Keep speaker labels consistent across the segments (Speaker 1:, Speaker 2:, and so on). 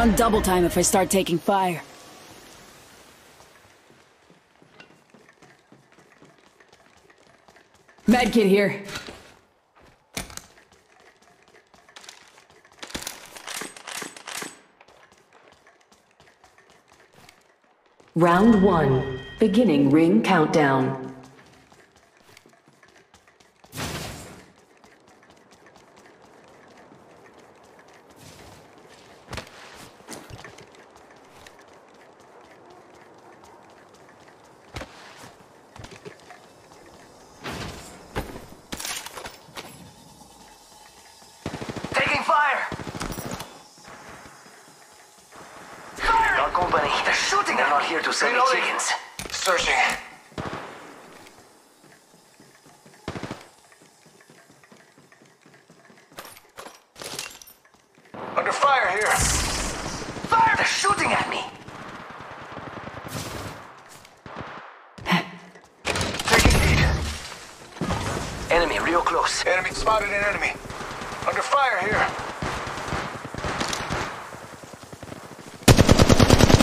Speaker 1: run double time if I start taking fire. Medkit here.
Speaker 2: Round one, beginning ring countdown.
Speaker 3: Taking fire! Fire! Our company. They're shooting They're not here to sell me chickens. Searching. Under fire here. Fire! They're shooting at me. Taking heat. Enemy real close. Enemy spotted an enemy. Under fire here.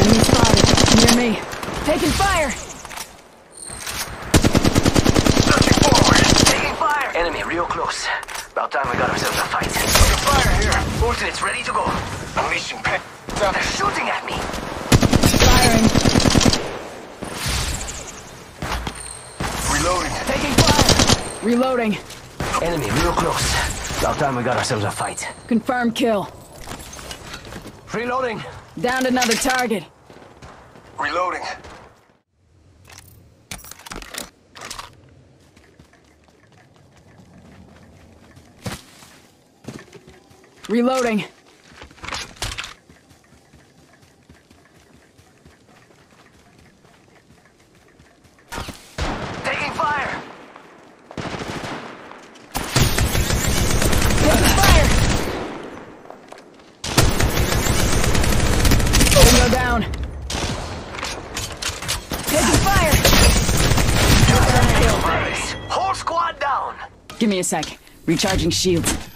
Speaker 1: Enemy spotted. Near me. Taking fire!
Speaker 3: Searching forward. Taking fire. Enemy real close. About time we got ourselves a fight. Fire here. Alternates ready to go. Unleashing pain. They're shooting at me.
Speaker 1: Firing.
Speaker 3: Reloading.
Speaker 1: Taking fire! Reloading.
Speaker 3: Enemy real close. About time we got ourselves a fight.
Speaker 1: Confirmed kill.
Speaker 3: Reloading.
Speaker 1: Downed another target.
Speaker 3: Reloading.
Speaker 1: Reloading.
Speaker 3: Taking fire.
Speaker 1: Taking fire! Bingo down. Taking fire!
Speaker 3: Whole squad down. Fire, whole squad down.
Speaker 1: Give me a sec. Recharging shields.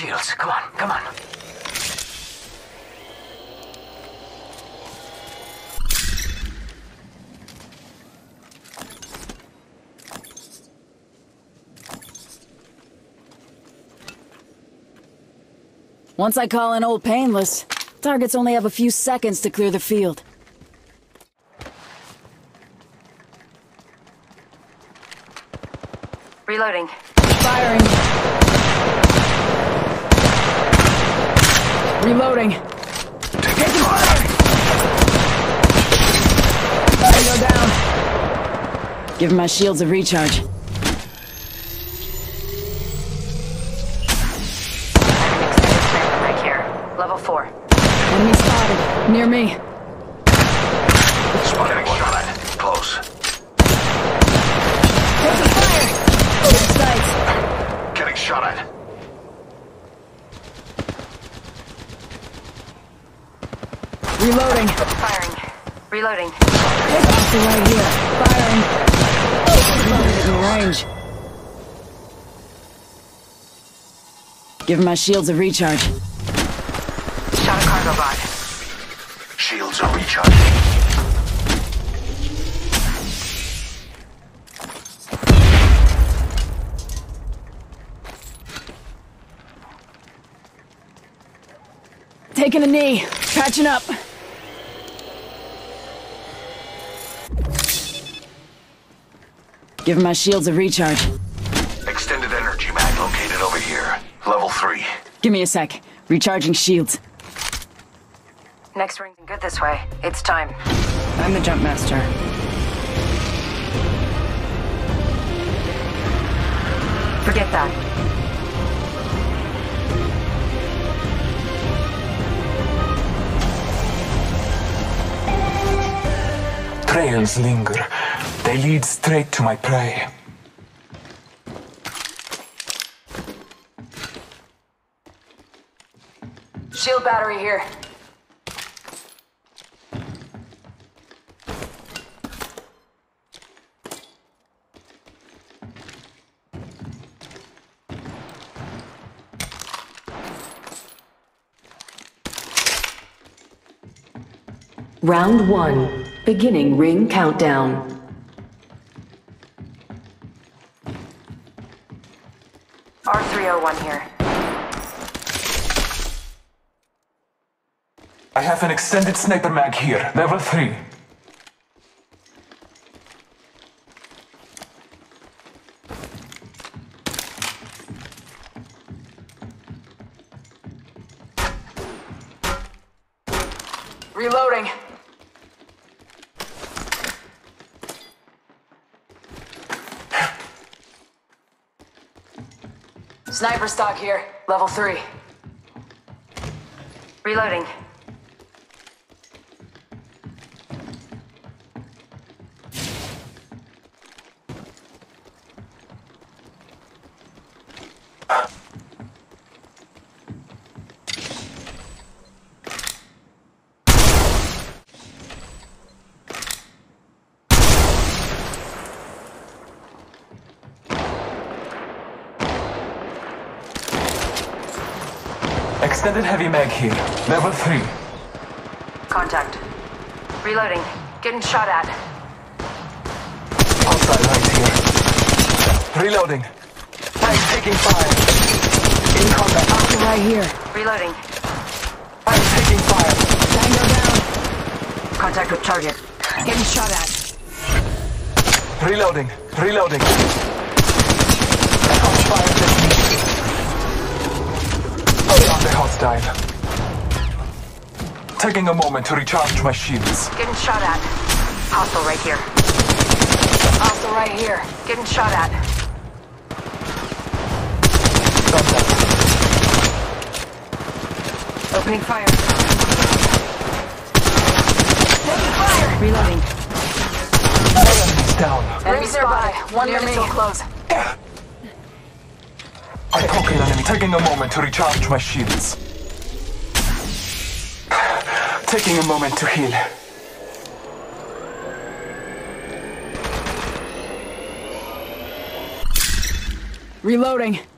Speaker 3: Shields. Come on, come on.
Speaker 1: Once I call in old painless, targets only have a few seconds to clear the field.
Speaker 4: Reloading.
Speaker 1: Firing. Reloading. Taking fire! Tango down. Give my shields a recharge.
Speaker 4: Right here. Level four.
Speaker 1: Enemy spotted. Near me.
Speaker 3: Spotted one shot at. Close.
Speaker 1: Taking fire! Good sight.
Speaker 3: Getting shot at.
Speaker 1: Reloading.
Speaker 4: Firing. Reloading.
Speaker 1: Take right here. Firing. Reloaded in range. Give my shields a recharge.
Speaker 4: Shot a cargo bot.
Speaker 3: Shields are recharging.
Speaker 1: Taking a knee. Patching up. Give my shields a recharge.
Speaker 3: Extended energy mag located over here. Level three.
Speaker 1: Give me a sec. Recharging shields.
Speaker 4: Next ring's good this way. It's time.
Speaker 1: I'm the jump master.
Speaker 4: Forget that.
Speaker 5: Trails linger. They lead straight to my prey.
Speaker 1: Shield battery here.
Speaker 2: Round 1. Beginning ring countdown.
Speaker 5: Have an extended sniper mag here, level 3.
Speaker 1: Reloading. Sniper stock here, level 3.
Speaker 4: Reloading.
Speaker 5: Extended heavy mag here, level 3.
Speaker 4: Contact. Reloading. Getting shot at.
Speaker 5: Hostile right here. Reloading. I'm taking fire. In combat.
Speaker 1: Hostile right here.
Speaker 4: Reloading.
Speaker 5: I'm taking fire.
Speaker 1: Tango down.
Speaker 4: Contact with target.
Speaker 1: Getting shot at.
Speaker 5: Reloading. Reloading. Hostile technique. Beyond the hostile. Taking a moment to recharge my shields.
Speaker 4: Getting shot at. Hostile right here.
Speaker 1: Hostile right here.
Speaker 4: Getting shot at. Opening fire.
Speaker 1: Taking fire.
Speaker 4: Reloading.
Speaker 5: Enemies down.
Speaker 1: Enemy nearby. One
Speaker 4: Near
Speaker 1: to me.
Speaker 4: missile close.
Speaker 5: I poke an enemy. Taking a moment to recharge my shields. Taking a moment to heal.
Speaker 1: Reloading.
Speaker 5: Reloading.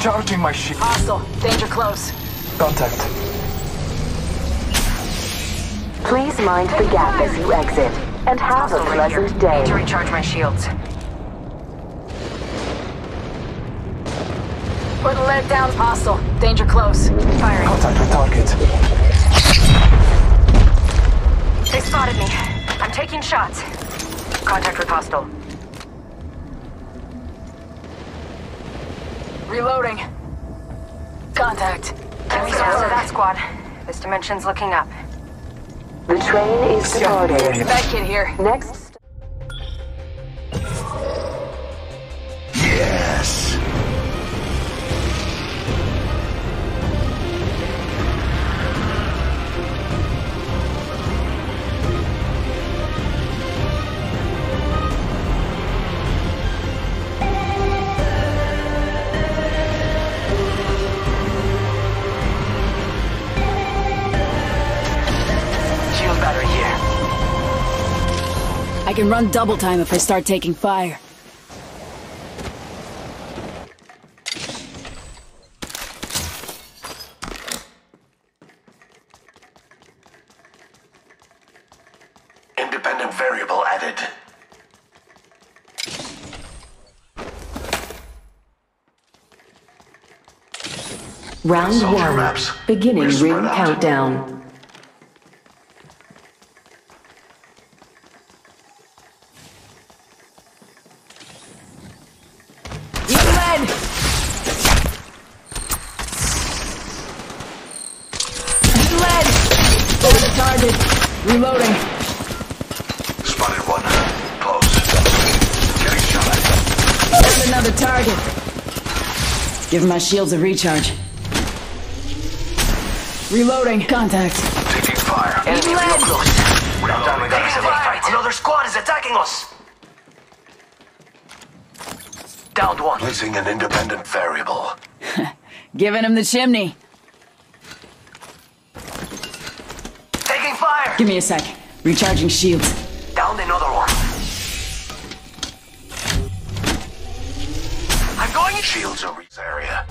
Speaker 5: Recharging my shield.
Speaker 1: Hostile. Danger close.
Speaker 5: Contact.
Speaker 2: Please mind the gap as you exit. And have a
Speaker 4: Hostile right here.
Speaker 2: pleasant
Speaker 4: Need to recharge my shields.
Speaker 1: Put lead down. Hostile. Danger close.
Speaker 4: Firing.
Speaker 5: Contact with target.
Speaker 4: They spotted me. I'm taking shots. Contact with hostile.
Speaker 1: Reloading. Contact.
Speaker 4: Enemy down to that squad. This dimension's looking up.
Speaker 2: The train is departing.
Speaker 1: Med kit here.
Speaker 2: Next
Speaker 1: can run double time if I start taking fire.
Speaker 3: Independent variable added.
Speaker 2: round
Speaker 3: Soldier
Speaker 2: one.
Speaker 3: maps.
Speaker 2: Beginning
Speaker 3: We're
Speaker 2: ring
Speaker 3: out.
Speaker 2: countdown.
Speaker 1: Eat lead. Eat lead. Over. Reloading.
Speaker 3: Spotted one. Close. Getting shot at.
Speaker 1: There's another target. Give my shields a recharge. Reloading. Contact.
Speaker 3: Taking fire. Enemy real
Speaker 1: Lead.
Speaker 3: close. About time we got ourselves a fight. Another squad is attacking us. Downed one.
Speaker 5: Placing an independent variable.
Speaker 1: Giving him the chimney.
Speaker 3: Taking fire.
Speaker 1: Give me a sec. Recharging shields.
Speaker 3: Down another one. I'm going in.
Speaker 5: Shields over this area.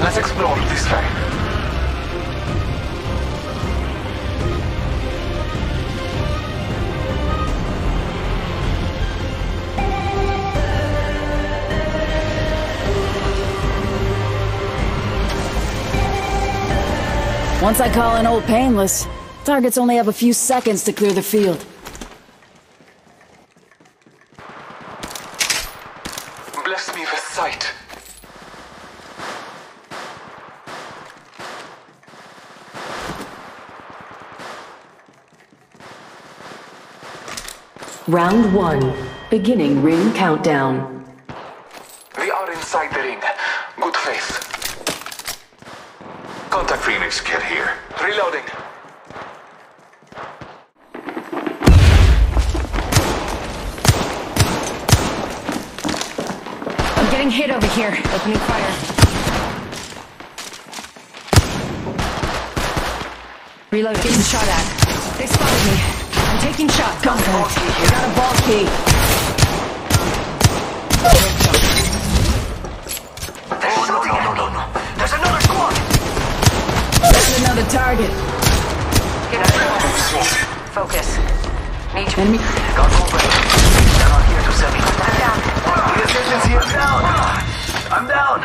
Speaker 5: Let's explore this way.
Speaker 1: Once I call in old painless, targets only have a few seconds to clear the field.
Speaker 5: Bless me with sight.
Speaker 2: Round one. Beginning ring countdown.
Speaker 5: We are inside the ring. Good faith. Contact Phoenix
Speaker 4: kit getting hit over here. Opening fire. Reload. Getting shot at. They spotted me. I'm taking shots.
Speaker 1: Contact. Got a ball key.
Speaker 3: Oh, no, no, no, no, no. There's another squad.
Speaker 1: Found another target.
Speaker 4: Get out of Focus. Need you.
Speaker 1: Enemy.
Speaker 3: Got company. They're not here to send me.
Speaker 4: I'm down.
Speaker 3: The efficiency is down. I'm down.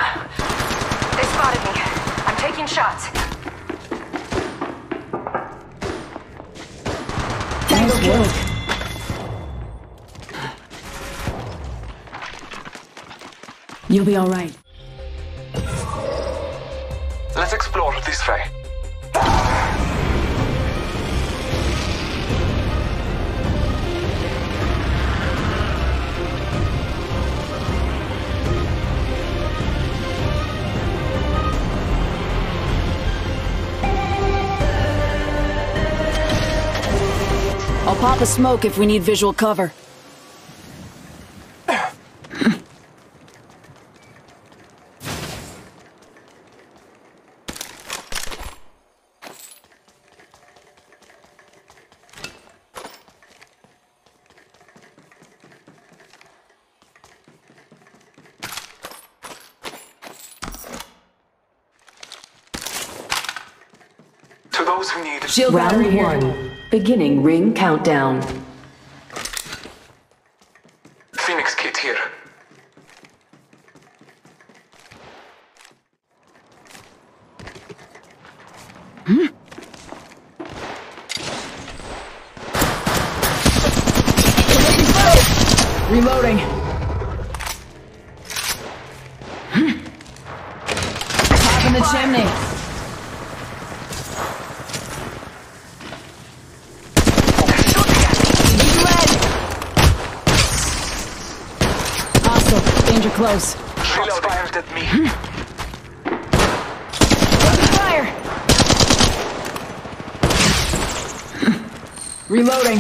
Speaker 4: They spotted me. I'm taking shots.
Speaker 1: Tango killed. You'll be alright.
Speaker 5: Let's explore this way.
Speaker 1: Pop a smoke if we need visual cover.
Speaker 5: To those who need
Speaker 1: Shield battery
Speaker 2: Round
Speaker 1: here.
Speaker 2: one. Beginning ring countdown.
Speaker 5: Phoenix kit here. Hmm?
Speaker 1: Reloading. Top in the chimney. Need lead. Hostile. Danger close.
Speaker 5: Shots fired at me.
Speaker 1: Open fire. Reloading.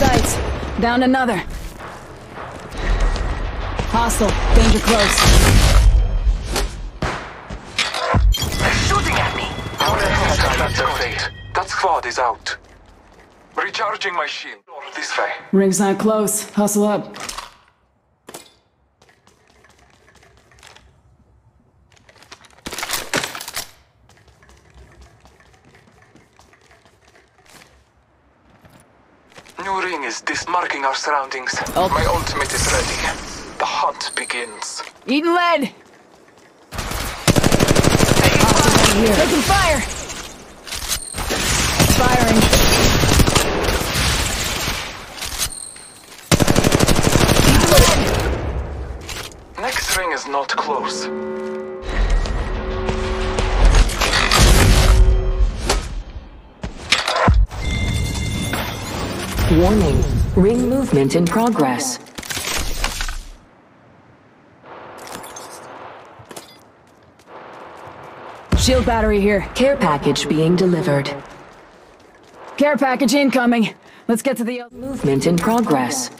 Speaker 1: Sights. Down another. Hostile. Danger close.
Speaker 3: They're shooting at me.
Speaker 5: That's their fate. That squad is out. Recharging my shield. This way.
Speaker 1: Ring's not close. Hustle up.
Speaker 5: New ring is dis marking our surroundings.
Speaker 1: Oh.
Speaker 5: My ultimate is ready. The hunt begins.
Speaker 1: Eating lead. Here. Taking fire. Firing.
Speaker 5: Next ring is not close.
Speaker 2: Warning. Ring movement in progress.
Speaker 1: Shield battery here.
Speaker 2: Care package being delivered.
Speaker 1: Care package incoming. Let's get to the...
Speaker 2: Movement in progress.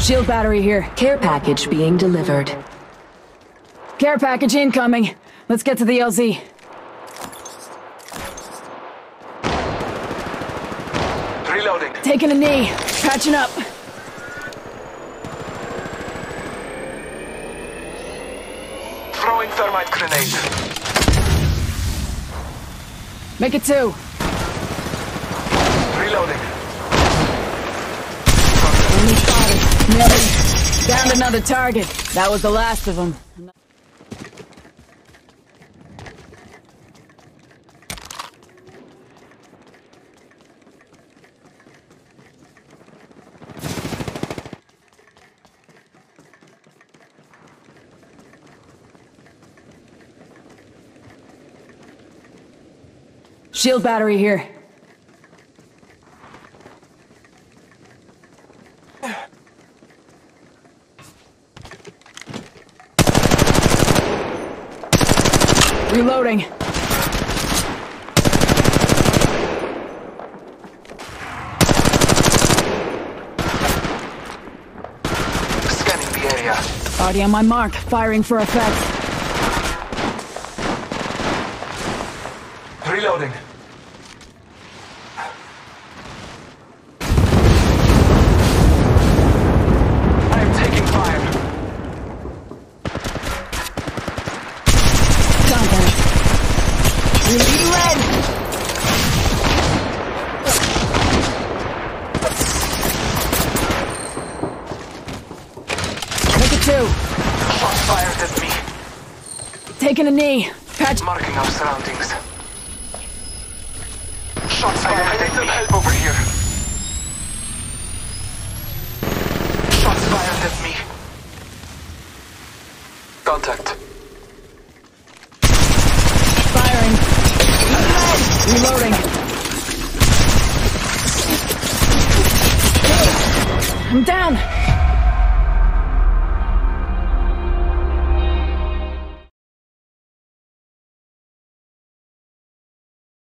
Speaker 1: Shield battery here.
Speaker 2: Care package being delivered.
Speaker 1: Care package incoming. Let's get to the LZ.
Speaker 5: Reloading.
Speaker 1: Taking a knee. Patching up.
Speaker 5: Throwing thermite grenade.
Speaker 1: Make it two.
Speaker 5: Reloading.
Speaker 1: Enemy spotted. Nearly. Downed another target. That was the last of them. Shield battery here. Reloading.
Speaker 5: Scanning the area.
Speaker 1: Already on my mark, firing for effect.
Speaker 5: Reloading. I am taking fire.
Speaker 1: Contact. Reloading red. Make it two.
Speaker 5: Shots fired at me.
Speaker 1: Taking a knee. Patch.
Speaker 5: Marking our surroundings. Shots fired I need some help over here. Shots fired at me. Contact.
Speaker 1: Firing. Reloading. I'm down.